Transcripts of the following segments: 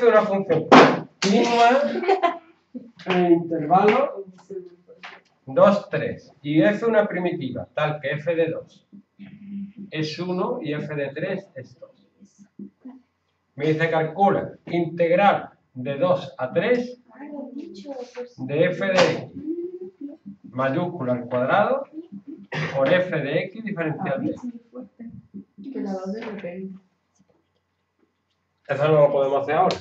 es una función continua en el intervalo 2, 3. Y f una primitiva, tal que f de 2 es 1 y f de 3 es 2. Me dice calcula integral de 2 a 3 de f de x mayúscula al cuadrado por f de x diferencial de x. De. Eso no lo podemos hacer ahora.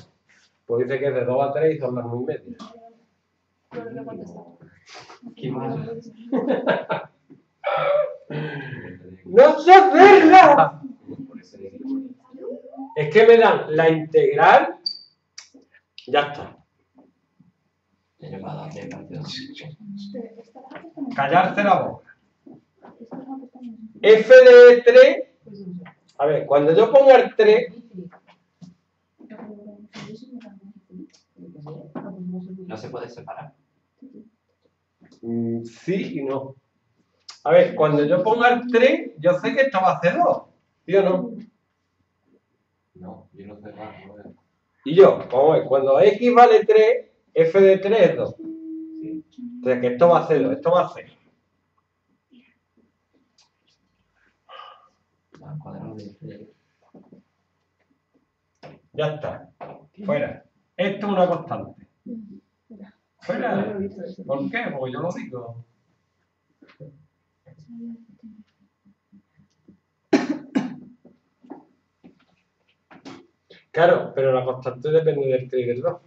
Pues dice que es de 2 a 3 y son las 9 y media. ¿Qué más? ¡No sé hacerla! Es que me dan la integral. Ya está. Callarse la boca. f de 3. A ver, cuando yo ponga el 3, No se puede separar. mm, sí y no. A ver, cuando yo ponga el 3, yo sé que esto va a ser 2. ¿Sí o no? No, yo no sé nada. no. Y yo, como es, cuando x vale 3, f de 3 es 2. Sí. Entonces, que esto va a ser 2, esto va a ser. Ya está. Fuera. Esto es una constante. Fuera. ¿Por qué? Porque yo lo digo. Claro, pero la constante depende del 3 y del 2.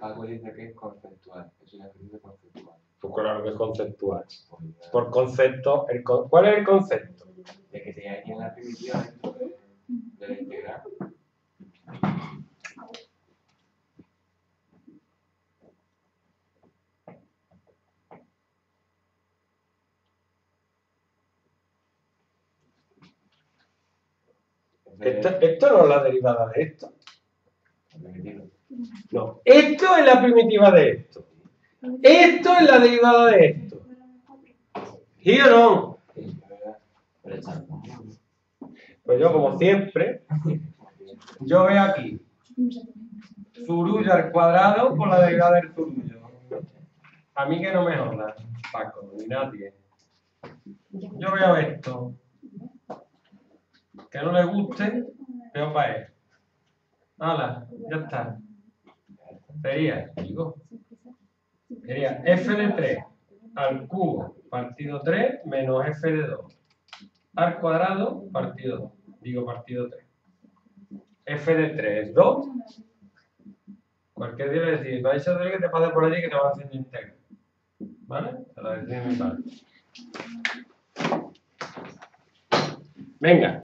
Algo dice que es conceptual. Es una ejercicio conceptual. Pues claro que es conceptual. Por concepto, el con- ¿cuál es el concepto? De que te hay en la primitiva dentro de, de la integral. Esto, esto no es la derivada de esto. No, esto es la primitiva de esto. Esto es la derivada de esto. ¿Sí o no? Pues yo, como siempre, yo veo aquí zurullo al cuadrado por la derivada del zurullo. A mí que no me joda, Paco, ni nadie. Yo veo esto. Que no le guste, veo para él. Hala, ya está. Sería, digo, sería f de 3 al cubo partido 3 menos f de 2 al cuadrado partido 2. Digo partido 3. f de 3 es 2. Cualquier día le decís, vais a tener que te pase por allí que te van haciendo integral. ¿Vale? Te lo decís mi padre. Venga.